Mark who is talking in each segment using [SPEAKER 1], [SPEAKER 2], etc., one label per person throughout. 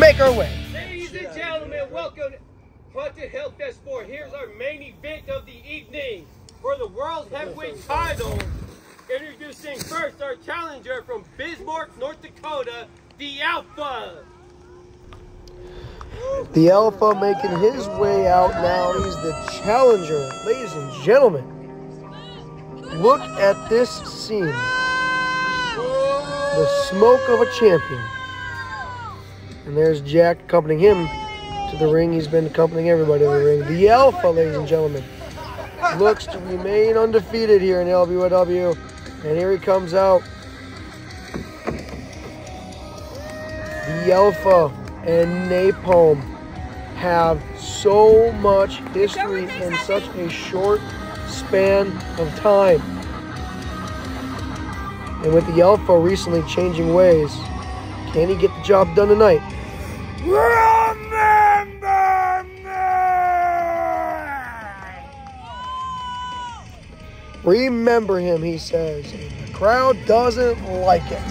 [SPEAKER 1] make our way.
[SPEAKER 2] Ladies and gentlemen, welcome to Hellfest 4. Here's our main event of the evening for the World Heavyweight title. Introducing first our challenger from Bismarck, North Dakota, the Alpha.
[SPEAKER 1] The Alpha making his way out now. He's the challenger. Ladies and gentlemen, look at this scene. The smoke of a champion. And there's Jack accompanying him to the ring. He's been accompanying everybody to the ring. The Alpha, ladies and gentlemen, looks to remain undefeated here in LBW. And here he comes out. The Alpha and Napalm have so much history in such a short span of time. And with the Alpha recently changing ways, can he get the job done tonight? Remember him, he says. The crowd doesn't like it.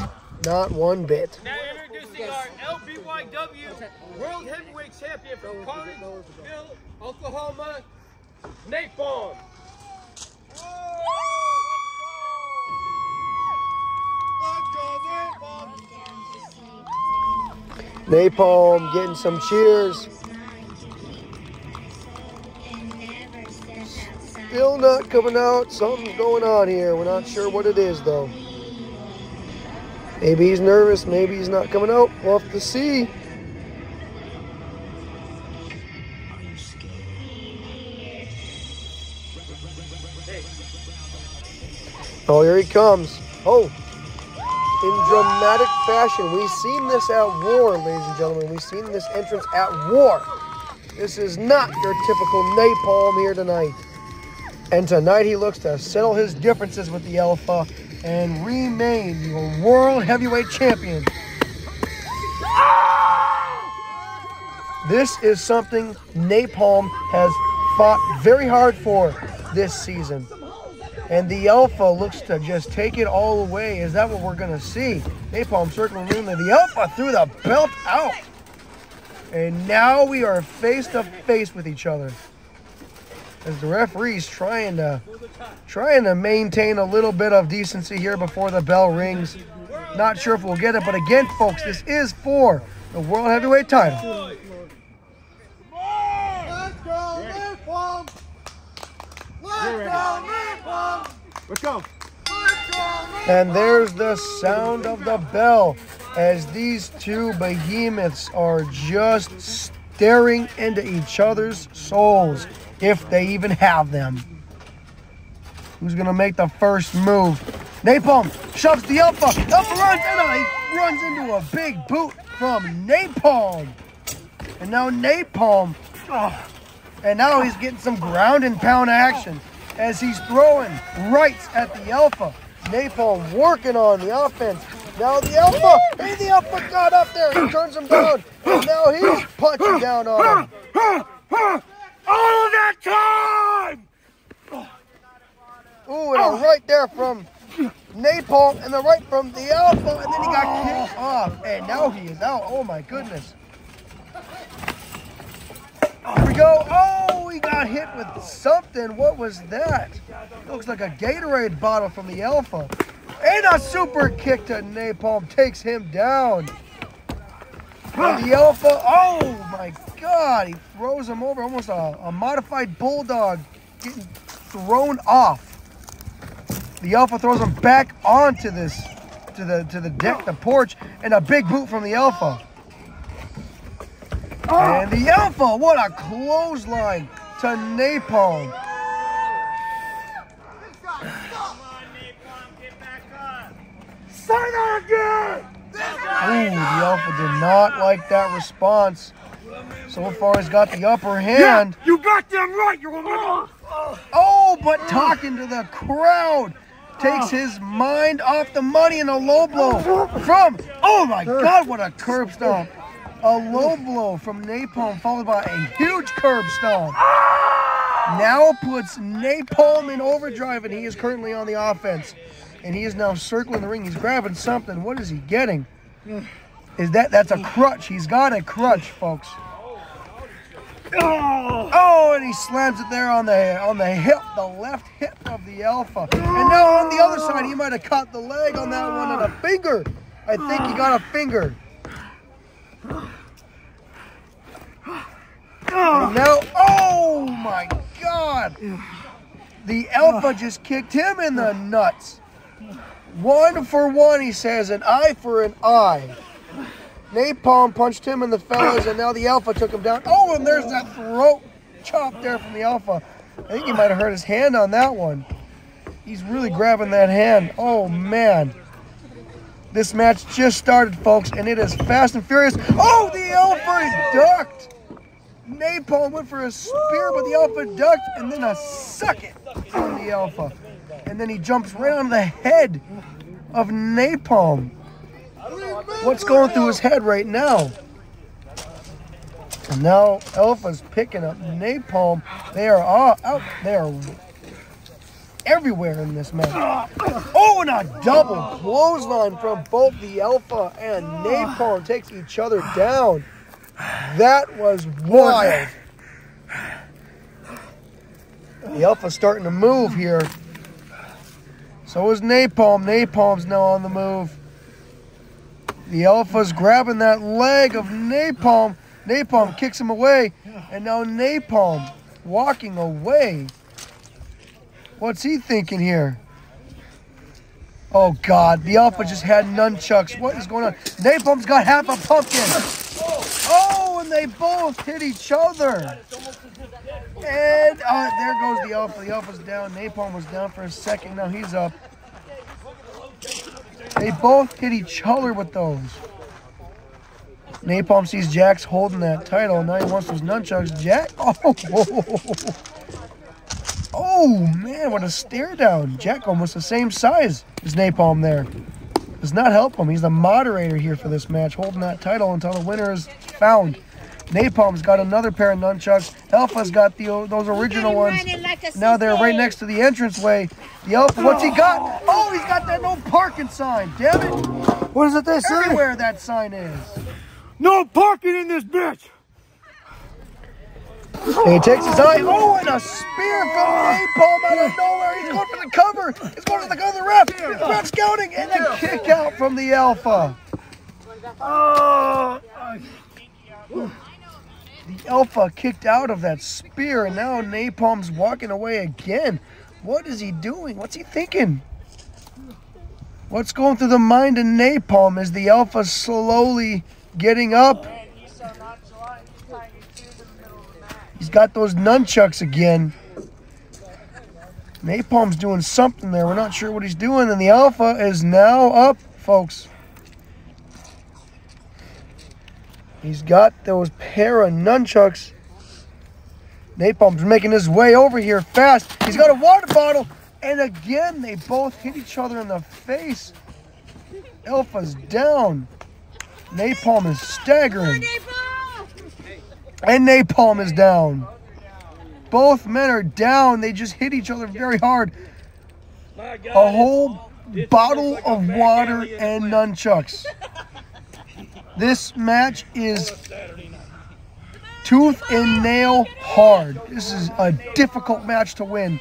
[SPEAKER 1] Not one bit.
[SPEAKER 2] Now introducing our LBYW World Heavyweight Champion from Collinsville, Oklahoma, Nate Napalm.
[SPEAKER 1] Napalm getting some cheers. Still not coming out. Something's going on here. We're not sure what it is, though. Maybe he's nervous. Maybe he's not coming out. We'll have to see. Oh, here he comes. Oh, in dramatic fashion. We've seen this at war, ladies and gentlemen. We've seen this entrance at war. This is not your typical napalm here tonight. And tonight he looks to settle his differences with the Alpha and remain your world heavyweight champion. This is something Napalm has fought very hard for this season. And the Alpha looks to just take it all away. Is that what we're going to see? Napalm circling ring. The Alpha threw the belt out. And now we are face to face with each other. As the referee's trying to trying to maintain a little bit of decency here before the bell rings. Not sure if we'll get it, but again, folks, this is for the World Heavyweight title.
[SPEAKER 3] Let's go, Napalm! Let's go, Napalm!
[SPEAKER 1] And there's the sound of the bell as these two behemoths are just staring into each other's souls, if they even have them. Who's gonna make the first move? Napalm shoves the Alpha. Alpha runs and he runs into a big boot from Napalm. And now Napalm, oh, and now he's getting some ground and pound action as he's throwing right at the Alpha. Napalm working on the offense. Now the Alpha, hey, the Alpha got up there. He turns him down, and now he's punching down on him.
[SPEAKER 4] All that time!
[SPEAKER 1] Ooh, and a right there from Napalm, and the right from the Alpha, and then he got kicked off, and now he is out. Oh my goodness. Here we go. Oh, he got hit with something. What was that? looks like a Gatorade bottle from the Alpha. And a super kick to Napalm takes him down. The Alpha, oh my God, he throws him over. Almost a, a modified bulldog getting thrown off. The Alpha throws him back onto this, to the to the deck, the porch, and a big boot from the Alpha. Oh. And the Alpha, what a clothesline to Napalm.
[SPEAKER 4] That again!
[SPEAKER 1] Ooh, the Alpha did not like that response. So far, he's got the upper hand.
[SPEAKER 4] You got them right, you remember?
[SPEAKER 1] Oh, but talking to the crowd takes ah. his mind off the money and a low blow from, oh my God, what a curb stomp. A low blow from Napalm followed by a huge curb stomp. Now puts Napalm in overdrive and he is currently on the offense. And he is now circling the ring. He's grabbing something. What is he getting? Is that that's a crutch? He's got a crutch, folks. Oh, and he slams it there on the on the hip, the left hip of the alpha. And now on the other side, he might have caught the leg on that one and a finger. I think he got a finger. And now, oh my God! The alpha just kicked him in the nuts. One for one, he says, an eye for an eye. Napalm punched him in the fellas, and now the Alpha took him down. Oh, and there's that throat chop there from the Alpha. I think he might have hurt his hand on that one. He's really grabbing that hand. Oh, man. This match just started, folks, and it is fast and furious. Oh, the Alpha ducked. Napalm went for a spear, but the Alpha ducked, and then a suck it from the Alpha. And then he jumps right on the head of Napalm. What's going through his head right now? And now Alpha's picking up napalm. They are all out. They are everywhere in this match. Oh, and a double clothesline from both the Alpha and Napalm takes each other down. That was wild. The Alpha's starting to move here. So is Napalm. Napalm's now on the move. The Alpha's grabbing that leg of Napalm. Napalm kicks him away. And now Napalm walking away. What's he thinking here? Oh, God. The Alpha just had nunchucks. What is going on? Napalm's got half a pumpkin. Oh, and they both hit each other. And uh, there goes the Alpha. The Alpha's down. Napalm was down for a second. Now he's up. They both hit each other with those. Napalm sees Jack's holding that title. Now he wants those nunchucks. Jack. Oh, oh man, what a stare down. Jack almost the same size as Napalm there. Does not help him. He's the moderator here for this match, holding that title until the winner is found. Napalm's got another pair of nunchucks. Alpha's got the those original ones. Now they're right next to the entranceway. The Alpha, what's he got? Oh, he's got that no parking sign. Damn it.
[SPEAKER 3] What is it they say?
[SPEAKER 1] Everywhere that sign is.
[SPEAKER 4] No parking in this bitch!
[SPEAKER 1] And he takes his eye. Oh, and a spear from ah. Napalm out of nowhere. He's going for the cover. He's going for the cover. The ref. The ref scouting. And a kick out from the Alpha.
[SPEAKER 4] Oh!
[SPEAKER 1] The Alpha kicked out of that spear, and now Napalm's walking away again. What is he doing? What's he thinking? What's going through the mind of Napalm? Is the Alpha slowly getting up? Got those nunchucks again. Napalm's doing something there. We're not sure what he's doing, and the Alpha is now up, folks. He's got those pair of nunchucks. Napalm's making his way over here fast. He's got a water bottle. And again, they both hit each other in the face. Alpha's down. Napalm is staggering. And Napalm is down. Both men are down. They just hit each other very hard. A whole bottle of water and nunchucks. This match is tooth and nail hard. This is a difficult match to win.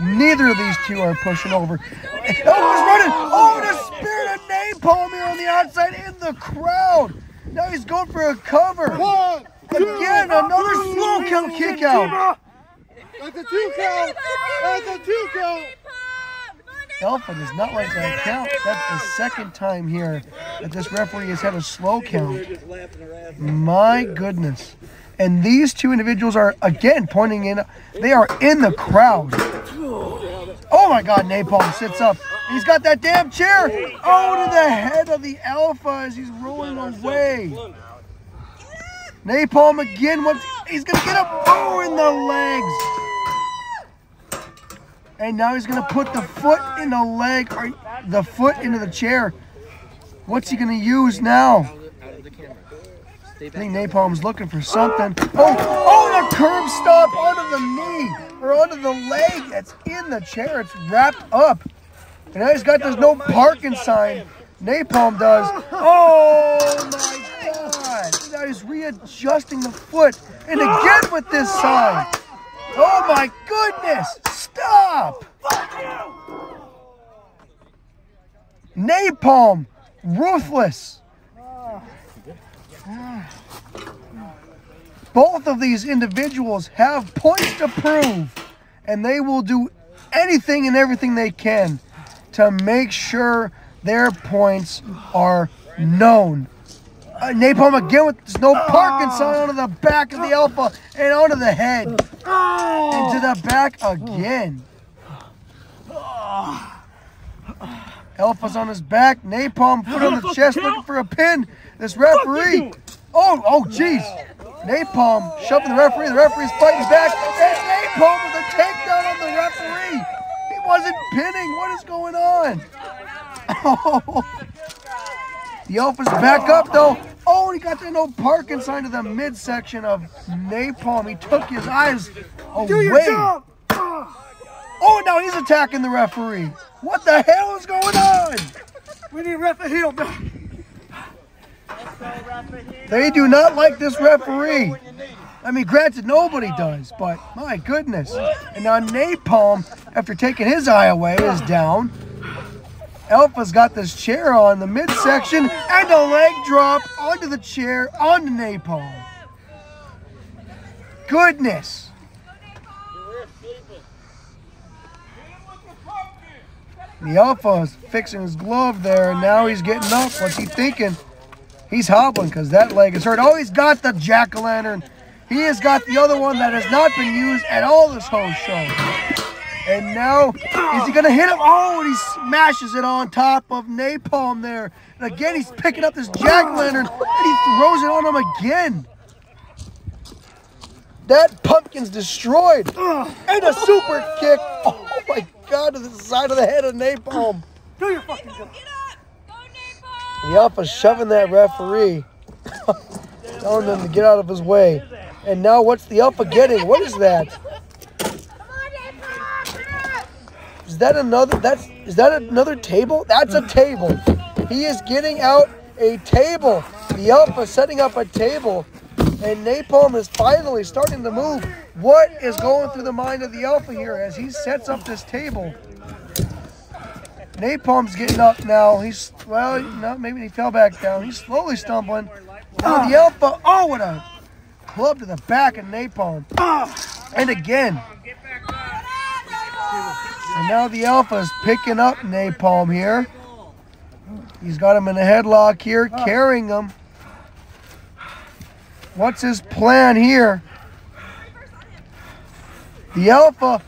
[SPEAKER 1] Neither of these two are pushing over. Oh, he's running! Oh, the spirit of napalm here on the outside in the crowd. Now he's going for a cover.
[SPEAKER 3] One,
[SPEAKER 1] Again, another slow count kick out.
[SPEAKER 3] That's a two count. That's a two count.
[SPEAKER 1] Alpha does not like that count. That's the second time here that this referee has had a slow count. My goodness. And these two individuals are, again, pointing in. They are in the crowd. Oh my God, Napalm sits up. He's got that damn chair. Oh, to the head of the Alpha as he's rolling away. Napalm again. What's, he's going to get a oh in the legs. And now he's going to put the foot in the leg, or the foot into the chair. What's he going to use now? I think Napalm's looking for something. Oh, oh, the curb stomp onto the knee, or onto the leg that's in the chair. It's wrapped up. And now he's got this no parking sign. Napalm does. Oh, my is readjusting the foot. And again with this sign. Oh my goodness! Stop! Napalm, ruthless. Both of these individuals have points to prove, and they will do anything and everything they can to make sure their points are known. Uh, Napalm again with this no parking sign onto the back of the Alpha and onto the head. Into the back again. Alpha's on his back. Napalm foot on the chest looking for a pin. This referee. Oh, oh, jeez. Napalm shoving the referee. The referee's fighting back. And Napalm with a takedown on the referee. He wasn't pinning. What is going on? Oh. The Alpha's back up though. Oh, he got that no parking sign to the midsection of Napalm. He took his eyes
[SPEAKER 4] Do your
[SPEAKER 1] away.
[SPEAKER 4] job.
[SPEAKER 1] Oh, now he's attacking the referee. What the hell is going on?
[SPEAKER 4] We need ref a heel.
[SPEAKER 1] They do not like this referee. I mean, granted, nobody does, but my goodness. And now Napalm, after taking his eye away, is down. Alpha's got this chair on the midsection and a leg drop onto the chair onto Napalm. Goodness. The Alpha is fixing his glove there, and now he's getting up. What's he thinking? He's hobbling because that leg is hurt. Oh, he's got the jack-o'-lantern. He has got the other one that has not been used at all this whole show. And now, is he going to hit him? Oh, and he smashes it on top of Napalm there. And again, he's picking up this jack-o'-lantern, and he throws it on him again. That pumpkin's destroyed. And a super kick. Oh, my God, to the side of the head of Napalm.
[SPEAKER 4] Do your fucking job.
[SPEAKER 1] The Alpha's shoving that referee, telling them to get out of his way. And now what's the Alpha getting? What is that? Is that another? That's is that another table? That's a table. He is getting out a table. The Alpha setting up a table, and Napalm is finally starting to move. What is going through the mind of the Alpha here as he sets up this table? Napalm's getting up now. He's well, no, maybe he fell back down. He's slowly stumbling. Now the Alpha, oh, what a club to the back of Napalm. And again. And now the Alpha is picking up Napalm here. He's got him in a headlock here, carrying him. What's his plan here? The Alpha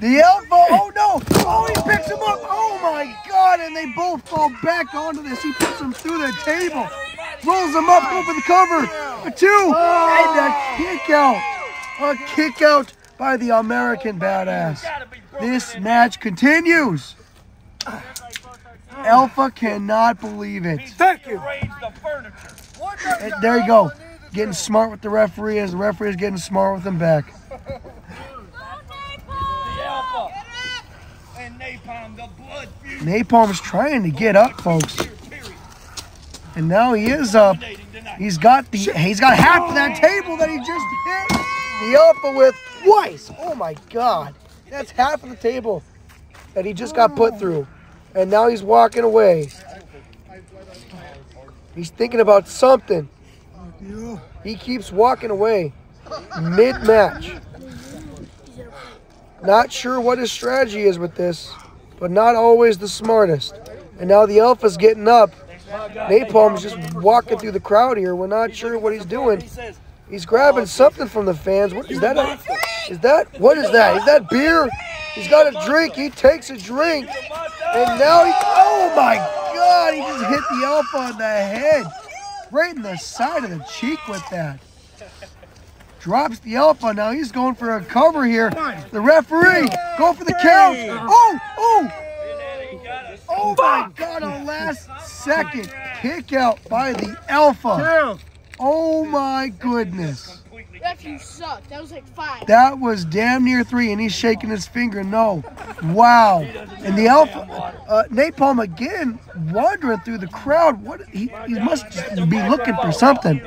[SPEAKER 1] the Alpha, oh no! Oh, he picks him up! Oh my god! And they both fall back onto this. He puts him through the table, rolls him up over the cover. A two, and a kick out. A kick out by the American Badass. This match continues. Alpha cannot believe it.
[SPEAKER 4] Thank you.
[SPEAKER 1] And there you go. Getting smart with the referee as the referee is getting smart with him back. Napalm's trying to get up, folks. And now he is up. He's got the he's got half of that table that he just hit the Alpha with twice. Oh my god. That's half of the table that he just got put through. And now he's walking away. He's thinking about something. He keeps walking away mid-match. Not sure what his strategy is with this, but not always the smartest. And now the Alpha's getting up. Napalm's just walking through the crowd here. We're not sure what he's doing. He's grabbing something from the fans. What is that? A, is that what is that? Is that beer? He's got a drink. He takes a drink, and now he. Oh my God! He just hit the Alpha on the head, right in the side of the cheek with that. Drops the Alpha. Now he's going for a cover here. The referee go for the count. Oh, oh. Oh my God, a last second kick out by the Alpha. Oh my goodness.
[SPEAKER 5] Ref, you suck. That was like five.
[SPEAKER 1] That was damn near three, and he's shaking his finger. No. Wow. And the Alpha, uh, Napalm again, wandering through the crowd. What he, he must be looking for something.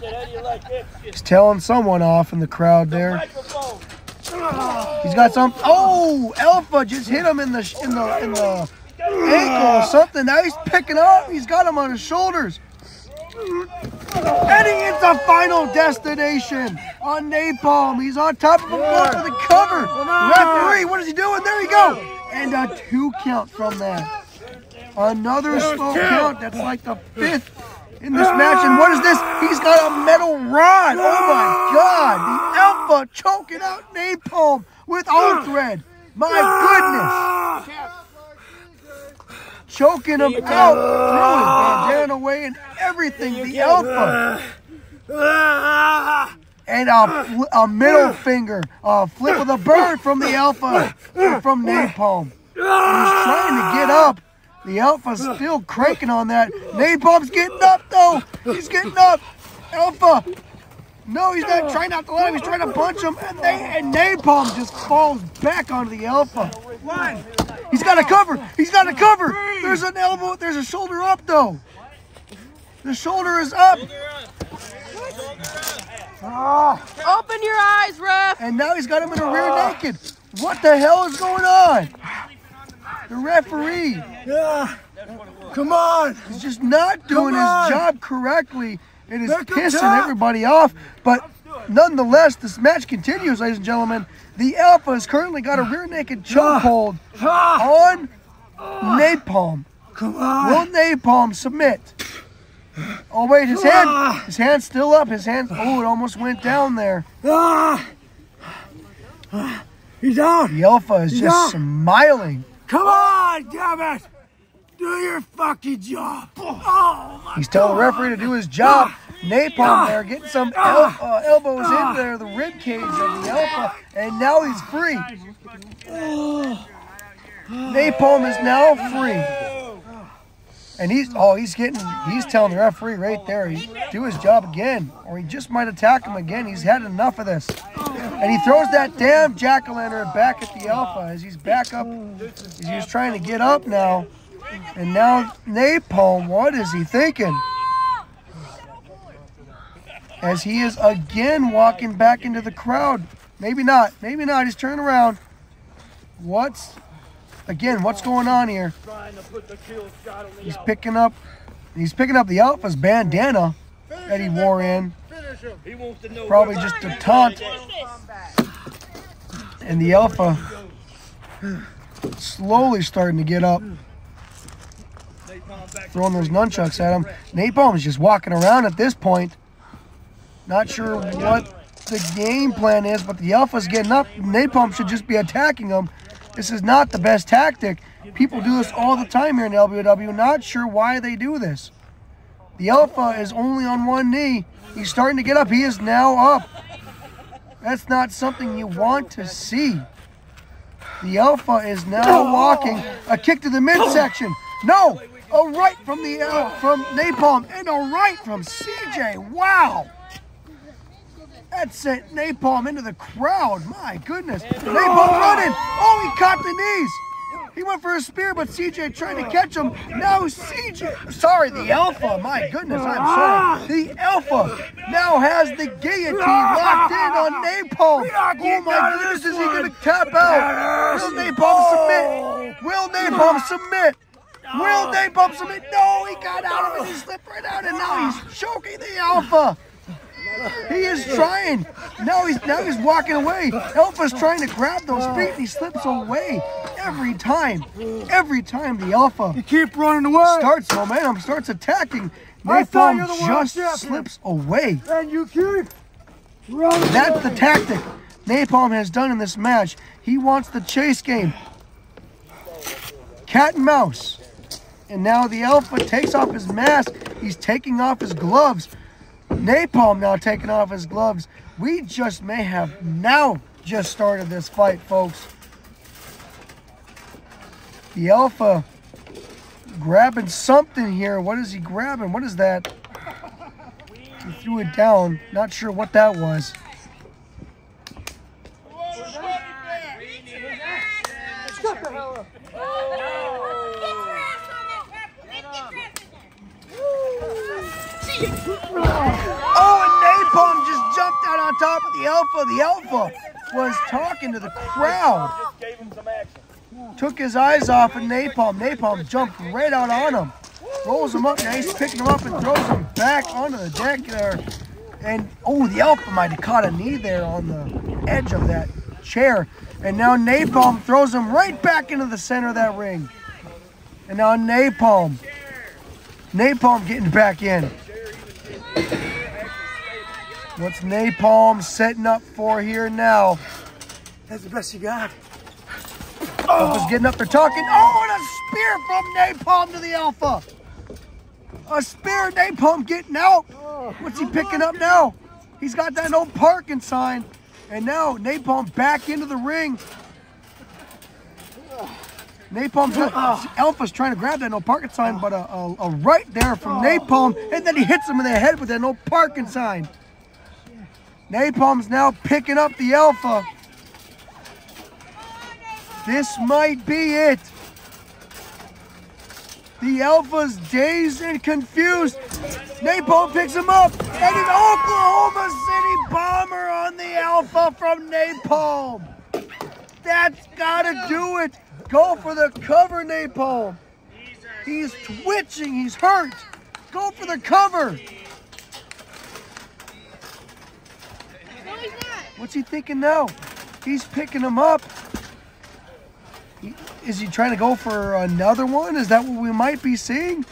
[SPEAKER 2] Justin, how do you like this shit?
[SPEAKER 1] He's telling someone off in the crowd there. He's got some. Oh, Alpha just hit him in the in the in the ankle or something. Now he's picking up. He's got him on his shoulders. And he hits a final destination on Napalm. He's on top of him going for the cover. Referee, what is he doing? There you go. And a two count from that. Another slow count. That's like the fifth in this match. And what is this? He's got a metal rod. Oh my God. The Alpha choking out Napalm with O thread. My goodness. Choking him out. Throwing bandana away and everything. The Alpha. And a, a middle finger. A flip of the bird from the Alpha. From Napalm. He's trying to get up. The Alpha's still cranking on that. Napalm's getting up though. He's getting up. Alpha. No, he's not trying not to let him. He's trying to punch him. And, they, and Napalm just falls back onto the Alpha. He's got a cover. He's got a cover. There's an elbow. There's a shoulder up though. The shoulder is up. Ah.
[SPEAKER 5] Open your eyes, ref.
[SPEAKER 1] And now he's got him in a rear naked. What the hell is going on? The referee
[SPEAKER 3] Yeah. Come on.
[SPEAKER 1] He's just not doing his job correctly. It is pissing
[SPEAKER 3] tap.
[SPEAKER 1] everybody off. But nonetheless, this match continues, ladies and gentlemen. The Alpha has currently got a rear naked chokehold
[SPEAKER 3] Ah,
[SPEAKER 1] on Napalm.
[SPEAKER 3] come on.
[SPEAKER 1] Will Napalm submit? Oh wait, his hand, his hand's still up. His hand, oh, it almost went down there.
[SPEAKER 3] Ah. He's down.
[SPEAKER 1] The Alpha is just
[SPEAKER 3] Yeah.
[SPEAKER 1] smiling.
[SPEAKER 3] Come on, damn it. Do your fucking job. Oh, my
[SPEAKER 1] He's telling the referee to do his job. Napalm there, getting some el- uh, elbows in there, the rib cage of the Alpha, and now he's free. Napalm is now free. And he's oh he's getting he's telling the referee right there he do his job again or he just might attack him again. He's had enough of this. And he throws that damn jack-o'-lantern back at the alpha as he's back up. As he's trying to get up now and now napalm what is he thinking as he is again walking back into the crowd maybe not maybe not he's turning around what's again what's going on here He's picking up he's picking up the Alpha's bandana that he wore in.
[SPEAKER 2] To
[SPEAKER 1] Probably just a taunt. And the Alpha slowly starting to get up. Throwing those nunchucks at him. Napalm is just walking around at this point. Not sure what the game plan is, but the Alpha's getting up. Napalm should just be attacking him. This is not the best tactic. People do this all the time here in LBW. Not sure why they do this. The Alpha is only on one knee. He's starting to get up. He is now up. That's not something you want to see. The Alpha is now walking. A kick to the midsection. No, a right from the uh, from Napalm and a right from CJ. Wow. That sent Napalm into the crowd. My goodness. Napalm running. Oh, he caught the knees. He went for a spear, but CJ tried to catch him. Now CJ, sorry, the Alpha. My goodness, I'm sorry. The Alpha now has the guillotine locked in on Napalm. Oh my goodness, is he going to tap out? Will Napalm submit? Will Napalm submit? Will oh, Napalm submit? No, he got out of it. He slipped right out, and now he's choking the Alpha. He is trying. Now he's now he's walking away. Alpha's trying to grab those feet and he slips away every time. Every time the Alpha
[SPEAKER 3] You keep running away.
[SPEAKER 1] starts momentum, starts attacking, Napalm
[SPEAKER 3] you're the world
[SPEAKER 1] just slips away.
[SPEAKER 3] And you keep running
[SPEAKER 1] That's the tactic Napalm has done in this match. He wants the chase game. Cat and mouse. And now the Alpha takes off his mask. He's taking off his gloves. Napalm now taking off his gloves. We just may have now just started this fight, folks. The Alpha grabbing something here. What is he grabbing? What is that? He threw it down. Not sure what that was. Oh, and Napalm just jumped out on top of the Alpha. The Alpha was talking to the crowd. Took his eyes off of Napalm. Napalm jumped right out on him. Rolls him up. Now he's picking him up and throws him back onto the deck there. And oh, the Alpha might have caught a knee there on the edge of that chair. And now Napalm throws him right back into the center of that ring. And now Napalm. Napalm getting back in. What's Napalm setting up for here now?
[SPEAKER 3] That's the best you got.
[SPEAKER 1] Alpha's getting up there talking. Oh, and a spear from Napalm to the Alpha. A spear, Napalm getting out. What's he picking up now? He's got that old parking sign. And now Napalm back into the ring. Napalm's Alpha's trying to grab that no parking sign, but a, a, a right there from Napalm, and then he hits him in the head with that no parking sign. Napalm's now picking up the Alpha. This might be it. The Alpha's dazed and confused. Napalm picks him up, and an Oklahoma City bomber on the Alpha from Napalm. That's gotta do it. Go for the cover, Napalm. He's twitching. He's hurt. Go for the cover. What's he thinking now? He's picking him up. Is he trying to go for another one? Is that what we might be seeing?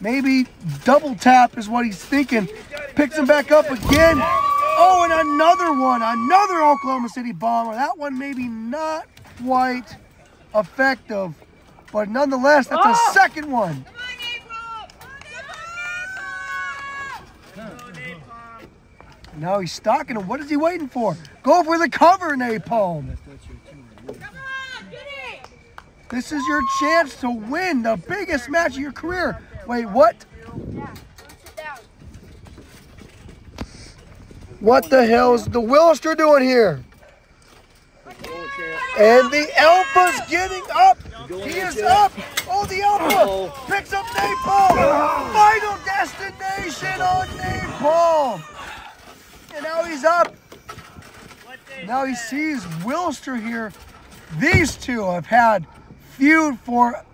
[SPEAKER 1] Maybe double tap is what he's thinking. Picks him back up again. Oh, and another one. Another Oklahoma City bomber. That one maybe not quite effective, but nonetheless, that's a oh! second one. Now he's stalking him. What is he waiting for? Go for the cover, Napalm. This is your chance to win the biggest match of your career. Wait, what? What the hell is the Wilster doing here? And the Alpha's getting up. He is up. Oh, the Alpha picks up Napalm. Final destination on Napalm. And now he's up. Now he sees Wilster here. These two have had feud for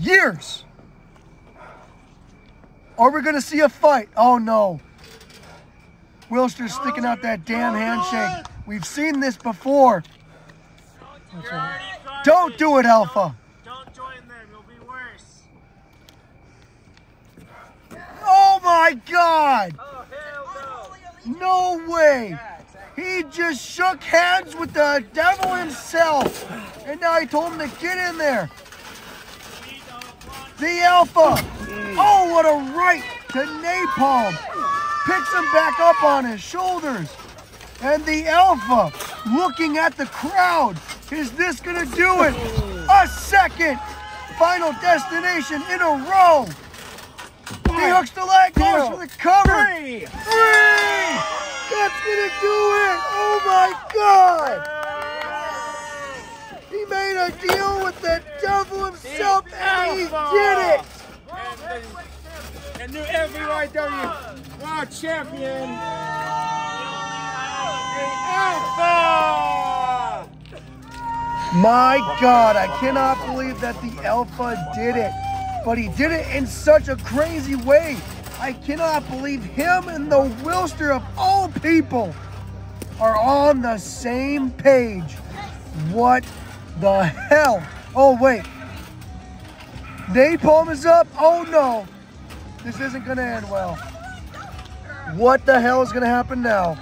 [SPEAKER 1] years. Are we going to see a fight? Oh no. Wilster's sticking out that damn handshake. We've seen this before. Don't do it, Alpha.
[SPEAKER 6] Don't join them, you'll be worse.
[SPEAKER 1] Oh my God.
[SPEAKER 2] Oh. No
[SPEAKER 1] way! He just shook hands with the devil himself, and now he told him to get in there. The Alpha! Mm. Oh, what a right to Napalm! Picks him back up on his shoulders. And the Alpha, looking at the crowd, is this gonna do it? A second final destination in a row. He hooks the leg, goes for the cover.
[SPEAKER 3] Three.
[SPEAKER 1] Three! That's gonna do it! Oh my god! He made a deal with the devil himself and he did it!
[SPEAKER 6] And new LBYW World Champion, the Alpha!
[SPEAKER 1] My god, I cannot believe that the Alpha did it. But he did it in such a crazy way. I cannot believe him and the Wilster of all people are on the same page. What the hell? Oh, wait. Napalm is up. Oh, no. This isn't going to end well. What the hell is going to happen now?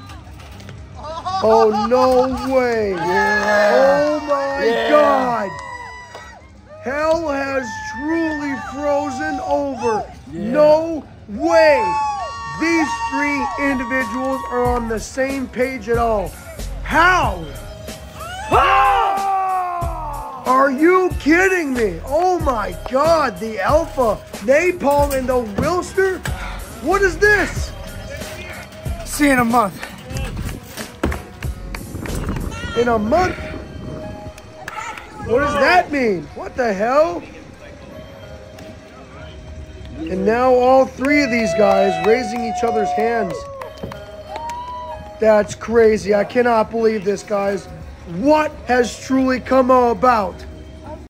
[SPEAKER 1] Oh, no way. Oh, my God. Hell has truly frozen over. No way. These three individuals are on the same page at all. How? Ah! Are you kidding me? Oh my God, the Alpha, Napalm, and the Wilster? What is this?
[SPEAKER 3] See you in a month.
[SPEAKER 1] In a month? What does that mean? What the hell? And now all three of these guys raising each other's hands. That's crazy. I cannot believe this, guys. What has truly come about?